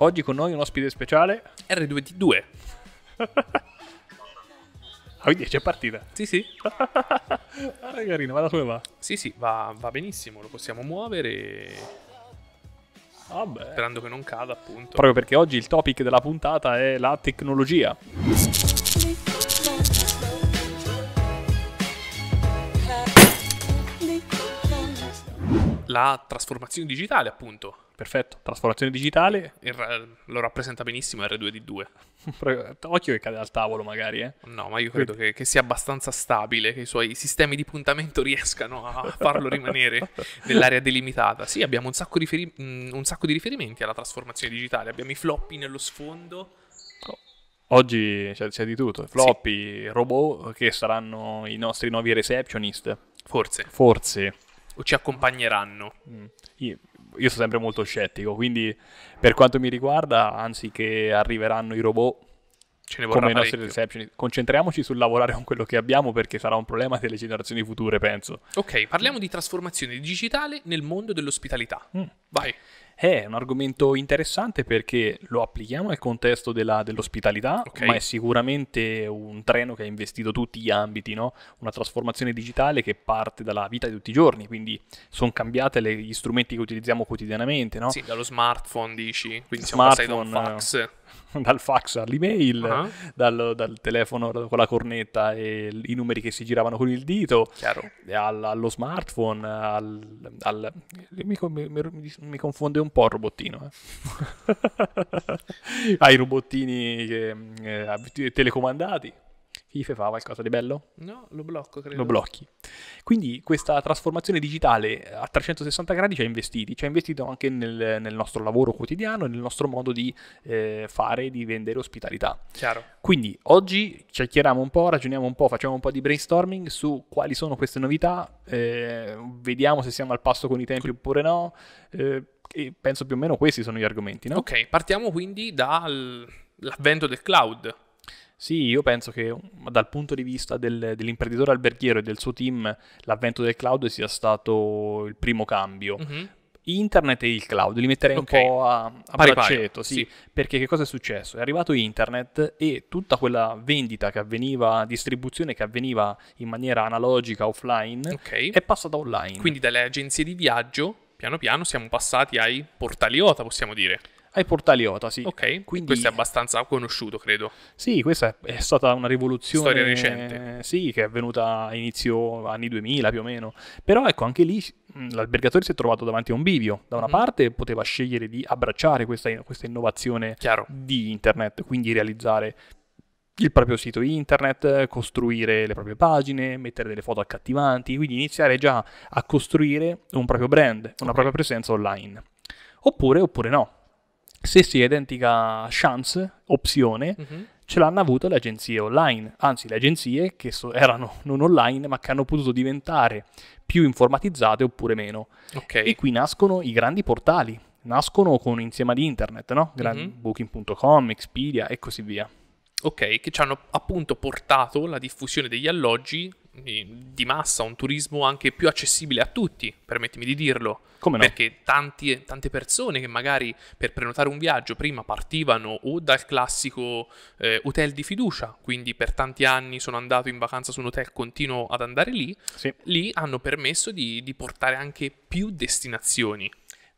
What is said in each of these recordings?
Oggi con noi un ospite speciale. R2D2. Ah, quindi c'è partita. Sì, sì. Ah, carino, guarda come va. Sì, sì, va, va benissimo, lo possiamo muovere Vabbè. sperando che non cada, appunto. Proprio perché oggi il topic della puntata è la tecnologia. La trasformazione digitale, appunto. Perfetto, trasformazione digitale. Il lo rappresenta benissimo R2D2. Proprio- Occhio che cade dal tavolo magari, eh. No, ma io credo che, che sia abbastanza stabile, che i suoi sistemi di puntamento riescano a farlo rimanere nell'area delimitata. Sì, abbiamo un sacco, riferi- mm, un sacco di riferimenti alla trasformazione digitale. Abbiamo i floppy nello sfondo. Oggi c'è, c'è di tutto, floppy, robot che saranno i nostri nuovi receptionist. Forse. Forse. O ci accompagneranno. Mm. Io, io sono sempre molto scettico, quindi per quanto mi riguarda, anzi che arriveranno i robot Ce ne vorrà come i nostri parecchio. receptionist, concentriamoci sul lavorare con quello che abbiamo perché sarà un problema delle generazioni future, penso. Ok, parliamo di trasformazione digitale nel mondo dell'ospitalità. Mm. Vai. È un argomento interessante perché lo applichiamo nel contesto della- dell'ospitalità, Ok. ma è sicuramente un treno che ha investito tutti gli ambiti, no? Una trasformazione digitale che parte dalla vita di tutti i giorni, quindi sono cambiate le- gli strumenti che utilizziamo quotidianamente, no? Sì, dallo smartphone dici, quindi siamo passati da un Smartphone, fax. Dal fax all'email, Ah. dal, dal telefono con la cornetta e i numeri che si giravano con il dito, Chiaro. e al- allo smartphone, al, al- mi- mi- mi confonde un po' il robottino. Eh. Ai robottini che, eh, telecomandati. Chi fa qualcosa di bello? No, lo blocco, credo. Lo blocchi. Quindi questa trasformazione digitale a 360 gradi ci ha investiti, ci ha investito anche nel, nel nostro lavoro quotidiano e nel nostro modo di eh, fare e di vendere ospitalità. Chiaro. Quindi oggi chiacchieriamo un po', ragioniamo un po', facciamo un po' di brainstorming su quali sono queste novità, eh, vediamo se siamo al passo con i tempi oppure no. eh, e penso più o meno questi sono gli argomenti, no? Ok, partiamo quindi dall'avvento del cloud. Sì, io penso che dal punto di vista del- dell'imprenditore alberghiero e del suo team, l'avvento del cloud sia stato il primo cambio. Mhm. Internet e il cloud, li metterei Ok. un po' a, a Pari braccetto, pari, sì, sì. perché che cosa è successo? È arrivato internet e tutta quella vendita che avveniva, distribuzione che avveniva in maniera analogica offline, Ok. è passata online. Quindi dalle agenzie di viaggio, piano piano, siamo passati ai portali OTA, possiamo dire. ai portali OTA, sì. Ok, Quindi- questo è abbastanza conosciuto, credo. Sì, questa è, è stata una rivoluzione Storia recente. Sì, che è avvenuta a inizio anni 2000 più o meno. Però ecco, anche lì l'albergatore si è trovato davanti a un bivio. Da una Mhm. parte poteva scegliere di abbracciare questa, questa innovazione Chiaro. di internet, quindi realizzare il proprio sito internet, costruire le proprie pagine, mettere delle foto accattivanti, quindi iniziare già a costruire un proprio brand, una Ok. propria presenza online. Oppure, oppure no. Se si identica chance, opzione, Mhm. ce l'hanno avuto le agenzie online, anzi le agenzie che so- erano non online ma che hanno potuto diventare più informatizzate oppure meno. Ok. E qui nascono i grandi portali, nascono con insieme di internet, no? Gran- Mhm. Booking.com, Expedia e così via. Ok, che ci hanno appunto portato la diffusione degli alloggi di, massa, un turismo anche più accessibile a tutti, permettimi di dirlo. Come no? Perché tanti- tante persone che magari per prenotare un viaggio prima partivano o dal classico eh, hotel di fiducia, quindi per tanti anni sono andato in vacanza su un hotel, continuo ad andare lì, Sì. lì hanno permesso di, di portare anche più destinazioni.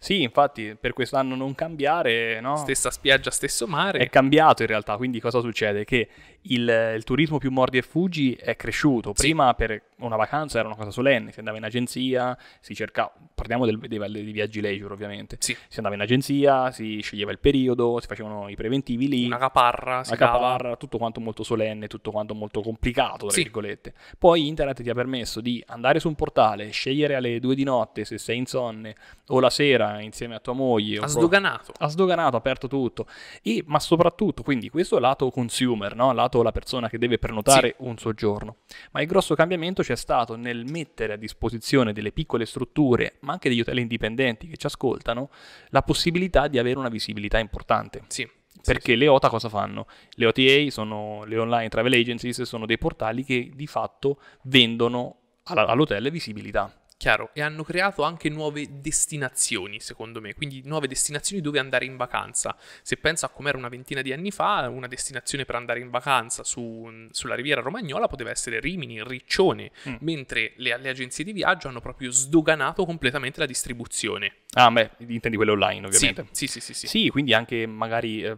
Sì, infatti per quest'anno non cambiare, no? Stessa spiaggia, stesso mare. È cambiato in realtà, quindi cosa succede? Che il, il turismo più mordi e fuggi è cresciuto. Sì. Prima per una vacanza era una cosa solenne, si andava in agenzia, si cercava, parliamo del, dei, dei viaggi leisure ovviamente, Sì, si andava in agenzia, si sceglieva il periodo, si facevano i preventivi lì, una caparra, dava. caparra, tutto quanto molto solenne, tutto quanto molto complicato, tra Sì. virgolette. Poi internet ti ha permesso di andare su un portale, scegliere alle due di notte se sei insonne o la sera insieme a tua moglie. Ha sdoganato. ha sdoganato, ha aperto tutto. E, ma soprattutto, quindi questo lato consumer, no? lato la persona che deve prenotare un soggiorno. Ma il grosso cambiamento c'è stato nel mettere a disposizione delle piccole strutture, ma anche degli hotel indipendenti che ci ascoltano, la possibilità di avere una visibilità importante. Sì. Perché le OTA cosa fanno? Le OTA sono le online travel agencies, sono dei portali che di fatto vendono all'hotel visibilità. Chiaro, e hanno creato anche nuove destinazioni, secondo me, quindi nuove destinazioni dove andare in vacanza. Se penso a com'era una ventina di anni fa, una destinazione per andare in vacanza su- sulla riviera romagnola poteva essere Rimini, Riccione, Mm. mentre le, le agenzie di viaggio hanno proprio sdoganato completamente la distribuzione. Ah, beh, intendi quelle online, Sì, ovviamente. sì, sì, sì. sì. Sì, quindi anche magari eh,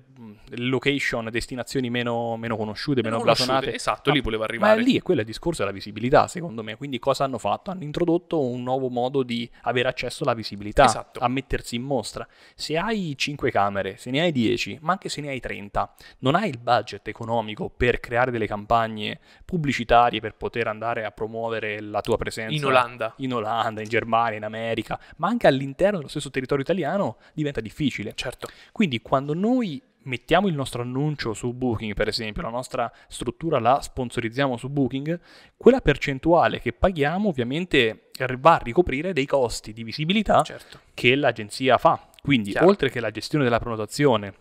location, destinazioni meno, meno conosciute, meno, Meno conosciute, blasonate. esatto, Ma- lì voleva Ma arrivare. lì è quello il discorso della visibilità, secondo me. Quindi cosa hanno fatto? Hanno introdotto un nuovo modo di avere accesso alla visibilità, Esatto. a mettersi in mostra. Se hai 5 camere, se ne hai 10, ma anche se ne hai 30, non hai il budget economico per creare delle campagne pubblicitarie per poter andare a promuovere la tua presenza In Olanda. in Olanda, in Germania, in America, ma anche all'interno dello stesso territorio italiano diventa difficile. Certo. Quindi quando noi mettiamo il nostro annuncio su Booking, per esempio, la nostra struttura la sponsorizziamo su Booking, quella percentuale che paghiamo ovviamente va a ricoprire dei costi di visibilità Certo. che l'agenzia fa. Quindi, Chiaro. oltre che la gestione della prenotazione,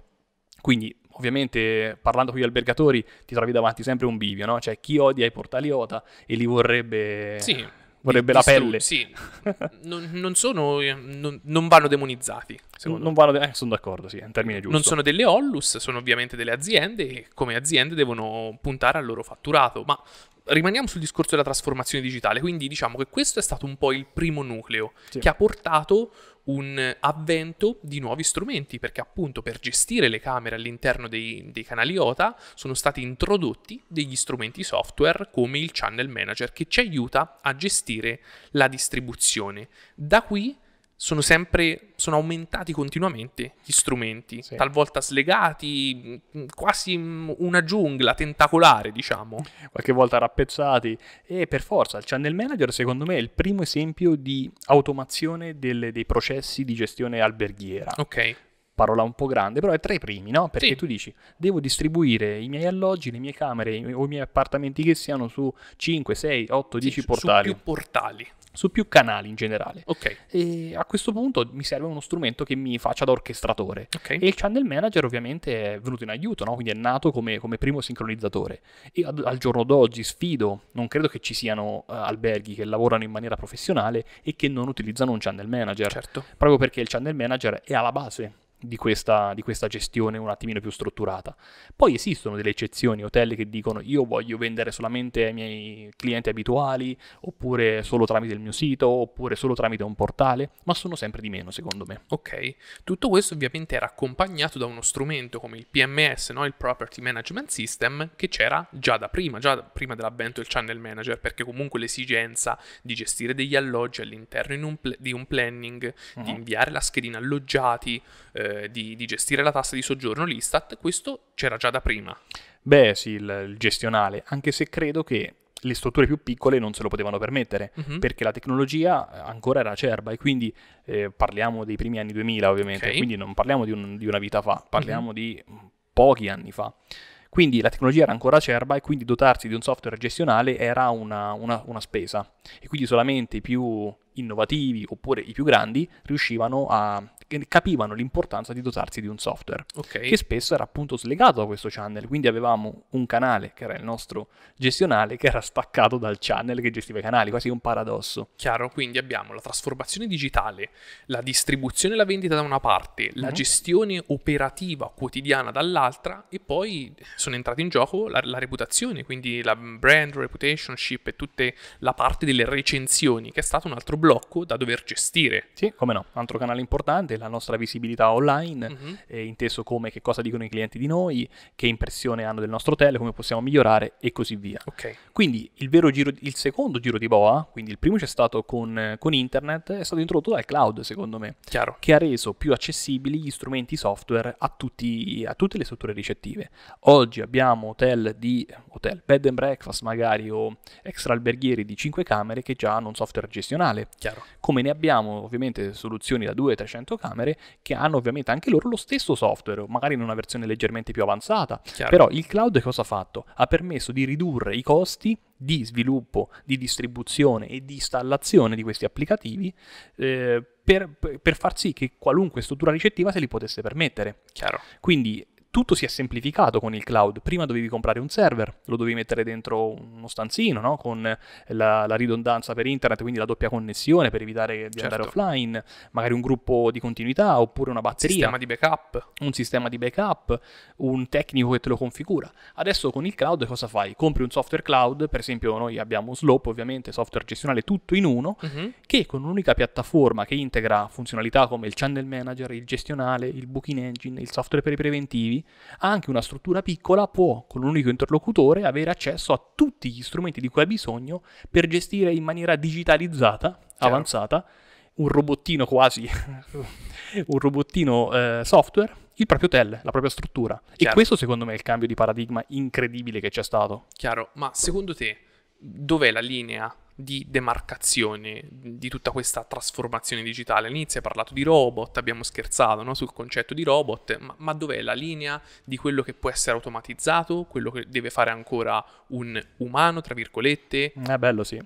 quindi ovviamente parlando con gli albergatori ti trovi davanti sempre un bivio, no? Cioè chi odia i portali OTA e li vorrebbe, Sì. vorrebbe la distru- pelle. Sì. non, non sono. Non, non vanno demonizzati. Secondo Non vanno, eh, sono d'accordo, sì, è un termine giusto. Non sono delle Ollus, sono ovviamente delle aziende e come aziende devono puntare al loro fatturato. Ma rimaniamo sul discorso della trasformazione digitale. Quindi diciamo che questo è stato un po' il primo nucleo Sì. che ha portato un avvento di nuovi strumenti, perché appunto per gestire le camere all'interno dei, dei canali OTA sono stati introdotti degli strumenti software come il Channel Manager che ci aiuta a gestire la distribuzione. Da qui sono sempre sono aumentati continuamente gli strumenti, Sì. talvolta slegati, mh, quasi mh, una giungla tentacolare, diciamo. qualche volta rappezzati e per forza il channel manager secondo me è il primo esempio di automazione delle- dei processi di gestione alberghiera Ok, parola un po' grande però è tra i primi no? perché Sì. tu dici devo distribuire i miei alloggi le mie camere o i miei appartamenti che siano su 5 6 8 10 Sì, su- portali Su più portali. Su più canali in generale Ok, e a questo punto mi serve uno strumento che mi faccia da orchestratore ok. e il channel manager ovviamente è venuto in aiuto, no? quindi è nato come, come primo sincronizzatore. E ad- al giorno d'oggi sfido, non credo che ci siano eh, alberghi che lavorano in maniera professionale e che non utilizzano un channel manager, Certo. proprio perché il channel manager è alla base di questa, di questa gestione un attimino più strutturata. Poi esistono delle eccezioni, hotel che dicono io voglio vendere solamente ai miei clienti abituali, oppure solo tramite il mio sito, oppure solo tramite un portale, ma sono sempre di meno secondo me. Ok, tutto questo ovviamente era accompagnato da uno strumento come il PMS, no? il Property Management System, che c'era già da prima, già prima dell'avvento del Channel Manager, perché comunque l'esigenza di gestire degli alloggi all'interno in un pl- di un planning, di Mhm. inviare la schedina alloggiati, eh, di, di gestire la tassa di soggiorno, l'Istat, questo c'era già da prima. Beh, sì, il, il gestionale, anche se credo che le strutture più piccole non se lo potevano permettere, Mhm. perché la tecnologia eh, ancora era acerba e quindi eh, parliamo dei primi anni 2000 ovviamente, Ok. Mhm. quindi non parliamo di, un- di una vita fa, parliamo di mm, pochi anni fa. Quindi la tecnologia era ancora acerba e quindi dotarsi di un software gestionale era una, una- una spesa e quindi solamente i più innovativi oppure i più grandi riuscivano a capivano l'importanza di dotarsi di un software Ok. che spesso era appunto slegato da questo channel, quindi avevamo un canale che era il nostro gestionale che era staccato dal channel che gestiva i canali, quasi un paradosso. Chiaro, quindi abbiamo la trasformazione digitale, la distribuzione e la vendita da una parte, la Mhm. gestione operativa quotidiana dall'altra e poi sono entrate in gioco la, la reputazione, quindi la brand reputationship e tutta la parte delle recensioni, che è stato un altro blocco da dover gestire. Sì, come no, altro canale importante, la nostra visibilità online, Mhm. eh, inteso come che cosa dicono i clienti di noi, che impressione hanno del nostro hotel, come possiamo migliorare e così via. Ok, Quindi il vero giro, il secondo giro di boa, quindi il primo c'è stato con, con internet, è stato introdotto dal cloud secondo me. chiaro. che ha reso più accessibili gli strumenti software a, tutti- a tutte le strutture ricettive. Oggi abbiamo hotel di hotel, bed and breakfast magari o extra alberghieri di 5 camere che già hanno un software gestionale, Chiaro. come ne abbiamo ovviamente soluzioni da 200-300 camere che hanno ovviamente anche loro lo stesso software, magari in una versione leggermente più avanzata, chiaro. però il cloud cosa ha fatto? Ha permesso di ridurre i costi di sviluppo, di distribuzione e di installazione di questi applicativi eh, per, per far sì che qualunque struttura ricettiva se li potesse permettere. chiaro. Quindi tutto si è semplificato con il cloud. Prima dovevi comprare un server, lo dovevi mettere dentro uno stanzino, no? con la, la, ridondanza per internet, quindi la doppia connessione per evitare di certo. andare offline, magari un gruppo di continuità oppure una batteria. Un sistema di backup. Un sistema di backup, un tecnico che te lo configura. Adesso con il cloud cosa fai? Compri un software cloud, per esempio noi abbiamo Slope, ovviamente, software gestionale tutto in uno, uh-huh. che con un'unica piattaforma che integra funzionalità come il channel manager, il gestionale, il booking engine, il software per i preventivi, anche una struttura piccola può, con un unico interlocutore, avere accesso a tutti gli strumenti di cui ha bisogno per gestire in maniera digitalizzata, Chiaro. avanzata, un robottino quasi, un robottino eh, software, il proprio hotel, la propria struttura. Chiaro. E questo secondo me è il cambio di paradigma incredibile che c'è stato. Chiaro, ma secondo te dov'è la linea di demarcazione di tutta questa trasformazione digitale. All'inizio hai parlato di robot, abbiamo scherzato no, sul concetto di robot, ma, ma, dov'è la linea di quello che può essere automatizzato, quello che deve fare ancora un umano, tra virgolette? È bello, sì.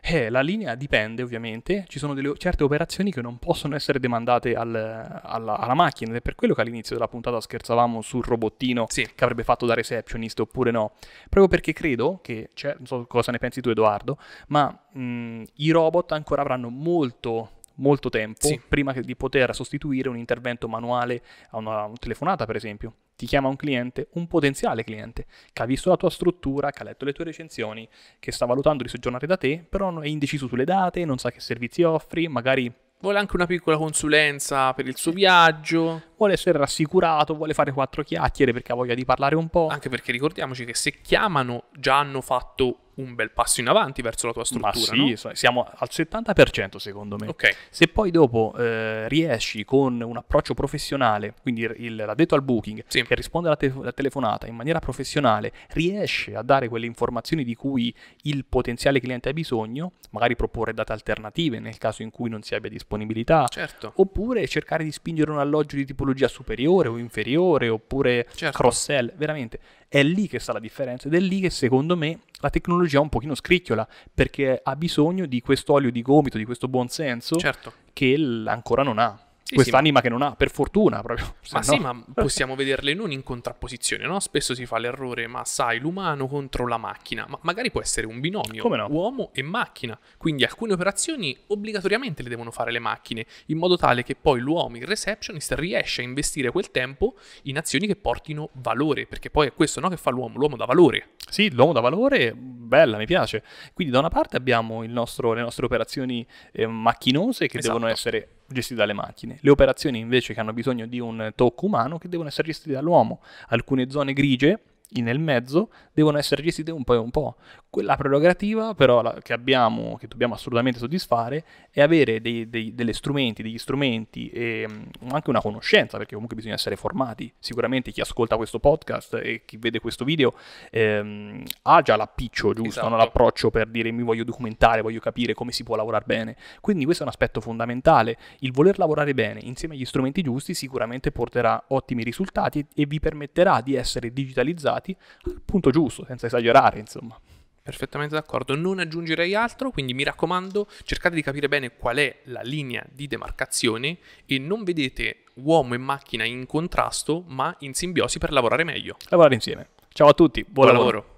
Eh, la linea dipende ovviamente, ci sono delle, certe operazioni che non possono essere demandate al, alla, alla, macchina ed è per quello che all'inizio della puntata scherzavamo sul robottino sì. che avrebbe fatto da receptionist oppure no, proprio perché credo che, cioè, non so cosa ne pensi tu Edoardo, ma mh, i robot ancora avranno molto molto tempo sì. prima di poter sostituire un intervento manuale a una, una, telefonata, per esempio. Ti chiama un cliente, un potenziale cliente, che ha visto la tua struttura, che ha letto le tue recensioni, che sta valutando di soggiornare da te, però è indeciso sulle date, non sa che servizi offri, magari Vuole anche una piccola consulenza per il suo viaggio. Vuole essere rassicurato, vuole fare quattro chiacchiere perché ha voglia di parlare un po'. Anche perché ricordiamoci che se chiamano già hanno fatto un bel passo in avanti verso la tua struttura. Ma sì, no? siamo al 70% secondo me. Okay. Se poi dopo eh, riesci con un approccio professionale, quindi il, l'addetto al booking, sì. che risponde alla, te- alla, telefonata in maniera professionale, riesce a dare quelle informazioni di cui il potenziale cliente ha bisogno, magari proporre date alternative nel caso in cui non si abbia disponibilità, certo. oppure cercare di spingere un alloggio di tipologia superiore o inferiore, oppure certo. cross-sell, veramente è lì che sta la differenza ed è lì che secondo me la tecnologia un pochino scricchiola perché ha bisogno di questo olio di gomito, di questo buon senso certo. che ancora non ha sì, quest'anima sì, che non ha, per fortuna proprio. Ma no. sì, ma possiamo vederle non in contrapposizione, no? Spesso si fa l'errore, ma sai, l'umano contro la macchina, ma magari può essere un binomio, no? uomo e macchina. Quindi alcune operazioni obbligatoriamente le devono fare le macchine, in modo tale che poi l'uomo, il receptionist, riesce a investire quel tempo in azioni che portino valore, perché poi è questo no, che fa l'uomo, l'uomo dà valore. Sì, l'uomo dà valore, bella, mi piace. Quindi da una parte abbiamo nostro, le nostre operazioni eh, macchinose che esatto. devono essere gestite dalle macchine, le operazioni invece che hanno bisogno di un tocco umano che devono essere gestite dall'uomo, alcune zone grigie nel mezzo devono essere gestite un po' e un po'. Quella prerogativa però che abbiamo, che dobbiamo assolutamente soddisfare, è avere dei, dei, delle strumenti, degli strumenti e um, anche una conoscenza, perché comunque bisogna essere formati. Sicuramente chi ascolta questo podcast e chi vede questo video ehm, ha già l'appiccio giusto, esatto. no? l'approccio per dire mi voglio documentare, voglio capire come si può lavorare bene. Quindi questo è un aspetto fondamentale. Il voler lavorare bene insieme agli strumenti giusti sicuramente porterà ottimi risultati e vi permetterà di essere digitalizzati al punto giusto, senza esagerare, insomma. Perfettamente d'accordo, non aggiungerei altro, quindi mi raccomando, cercate di capire bene qual è la linea di demarcazione e non vedete uomo e macchina in contrasto, ma in simbiosi per lavorare meglio. Lavorare insieme. Ciao a tutti, buon, buon lavoro. lavoro.